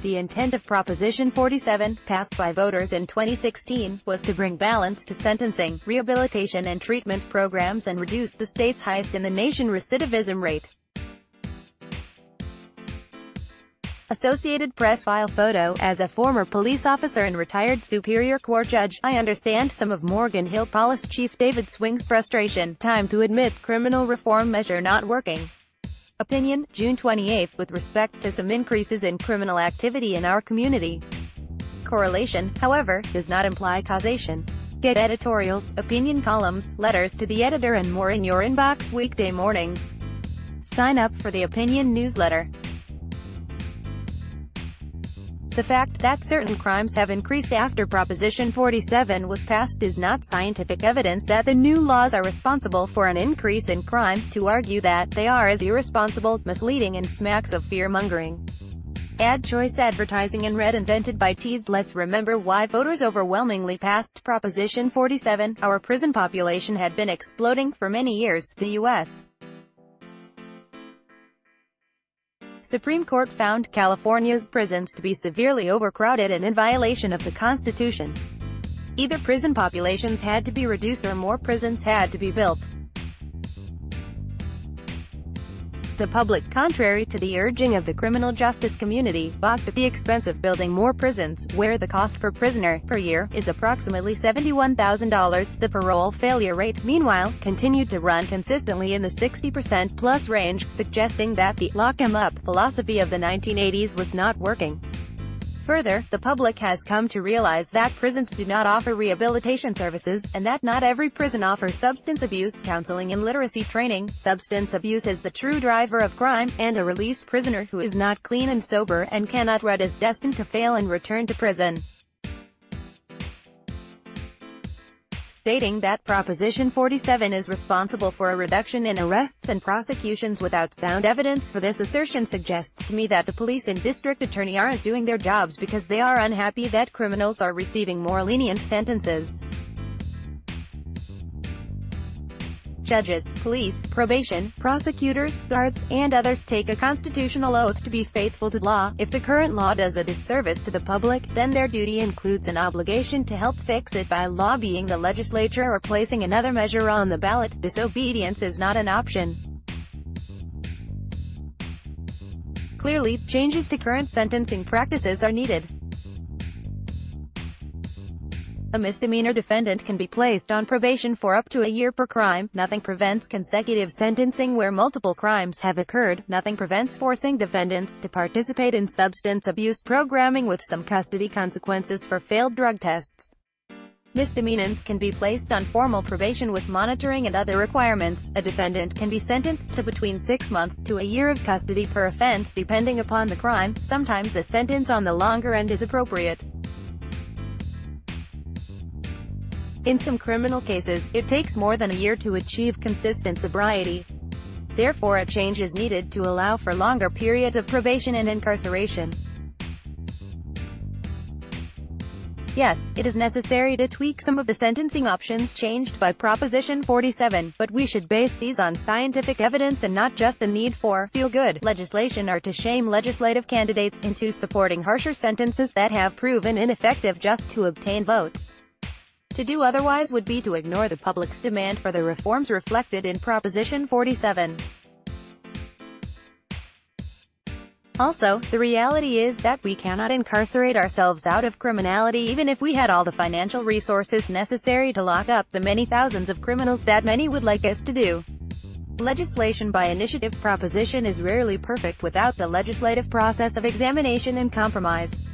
The intent of Proposition 47, passed by voters in 2016, was to bring balance to sentencing, rehabilitation and treatment programs and reduce the state's highest in the nation recidivism rate. Associated Press file photo, as a former police officer and retired Superior Court judge, I understand some of Morgan Hill Police Chief David Swing's frustration. Time to admit, criminal reform measure not working. Opinion, June 28, with respect to some increases in criminal activity in our community. Correlation, however, does not imply causation. Get editorials, opinion columns, letters to the editor and more in your inbox weekday mornings. Sign up for the opinion newsletter. The fact that certain crimes have increased after Proposition 47 was passed is not scientific evidence that the new laws are responsible for an increase in crime, to argue that they are as irresponsible, misleading and smacks of fear-mongering. Ad choice advertising in red invented by Teads Let's remember why voters overwhelmingly passed Proposition 47. Our prison population had been exploding for many years, the U.S. Supreme Court found California's prisons to be severely overcrowded and in violation of the Constitution. Either prison populations had to be reduced or more prisons had to be built. The public, contrary to the urging of the criminal justice community, balked at the expense of building more prisons, where the cost per prisoner, per year, is approximately $71,000. The parole failure rate, meanwhile, continued to run consistently in the 60% plus range, suggesting that the lock 'em up philosophy of the 1980s was not working. Further, the public has come to realize that prisons do not offer rehabilitation services, and that not every prison offers substance abuse counseling and literacy training. Substance abuse is the true driver of crime, and a released prisoner who is not clean and sober and cannot read is destined to fail and return to prison. Stating that Proposition 47 is responsible for a reduction in arrests and prosecutions without sound evidence for this assertion suggests to me that the police and district attorney aren't doing their jobs because they are unhappy that criminals are receiving more lenient sentences. Judges, police, probation, prosecutors, guards, and others take a constitutional oath to be faithful to law. If the current law does a disservice to the public, then their duty includes an obligation to help fix it by lobbying the legislature or placing another measure on the ballot. Disobedience is not an option. Clearly, changes to current sentencing practices are needed. A misdemeanor defendant can be placed on probation for up to a year per crime. Nothing prevents consecutive sentencing where multiple crimes have occurred. Nothing prevents forcing defendants to participate in substance abuse programming with some custody consequences for failed drug tests. Misdemeanants can be placed on formal probation with monitoring and other requirements. A defendant can be sentenced to between six months to a year of custody per offense depending upon the crime. Sometimes a sentence on the longer end is appropriate. In some criminal cases, it takes more than a year to achieve consistent sobriety. Therefore a change is needed to allow for longer periods of probation and incarceration. Yes, it is necessary to tweak some of the sentencing options changed by Proposition 47, but we should base these on scientific evidence and not just a need for feel-good legislation or to shame legislative candidates into supporting harsher sentences that have proven ineffective just to obtain votes. To do otherwise would be to ignore the public's demand for the reforms reflected in Proposition 47. Also, the reality is that we cannot incarcerate ourselves out of criminality even if we had all the financial resources necessary to lock up the many thousands of criminals that many would like us to do. Legislation by initiative proposition is rarely perfect without the legislative process of examination and compromise.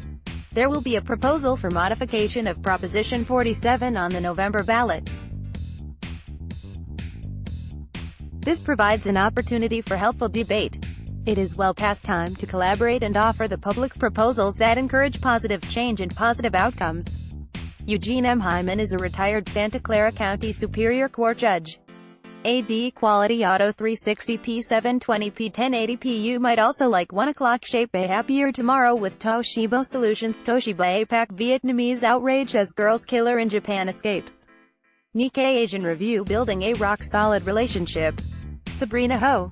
There will be a proposal for modification of Proposition 47 on the November ballot. This provides an opportunity for helpful debate. It is well past time to collaborate and offer the public proposals that encourage positive change and positive outcomes. Eugene M. Hyman is a retired Santa Clara County Superior Court judge. AD Quality Auto 360p 720p 1080p You might also like 1 o'clock shape a happier tomorrow with Toshiba Solutions Toshiba APAC Vietnamese outrage as girl's killer in Japan escapes. Nikkei Asian Review Building a rock-solid relationship. Sabrina Ho